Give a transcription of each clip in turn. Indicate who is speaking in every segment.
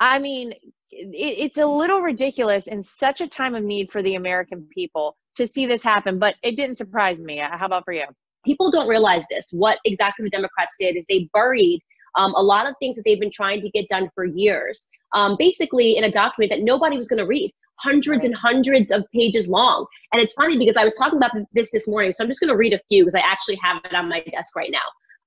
Speaker 1: I mean, it, it's a little ridiculous in such a time of need for the American people to see this happen, but it didn't surprise me. How about for you?
Speaker 2: People don't realize this. What exactly the Democrats did is they buried um, a lot of things that they've been trying to get done for years, um, basically in a document that nobody was going to read, hundreds and hundreds of pages long. And it's funny because I was talking about this this morning, so I'm just going to read a few because I actually have it on my desk right now.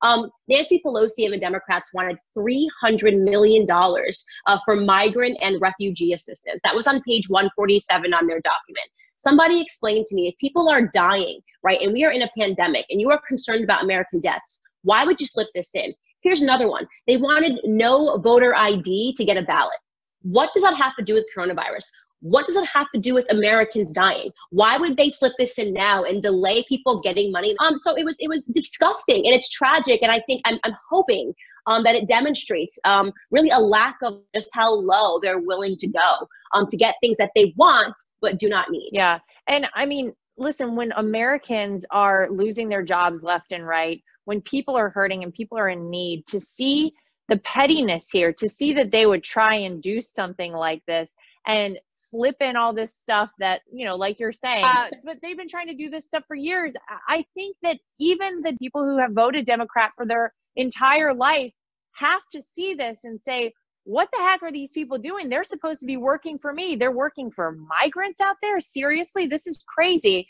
Speaker 2: Um, Nancy Pelosi and the Democrats wanted $300 million uh, for migrant and refugee assistance. That was on page 147 on their document. Somebody explained to me if people are dying, right, and we are in a pandemic and you are concerned about American deaths, why would you slip this in? Here's another one. They wanted no voter ID to get a ballot. What does that have to do with coronavirus? What does it have to do with Americans dying? Why would they slip this in now and delay people getting money? Um, so it was it was disgusting and it's tragic. And I think I'm I'm hoping um, that it demonstrates um, really a lack of just how low they're willing to go um, to get things that they want but do not need.
Speaker 1: Yeah, and I mean, listen, when Americans are losing their jobs left and right, when people are hurting and people are in need, to see the pettiness here, to see that they would try and do something like this and slip in all this stuff that you know like you're saying uh, but they've been trying to do this stuff for years. I think that even the people who have voted democrat for their entire life have to see this and say what the heck are these people doing? They're supposed to be working for me. They're working for migrants out there? Seriously? This is crazy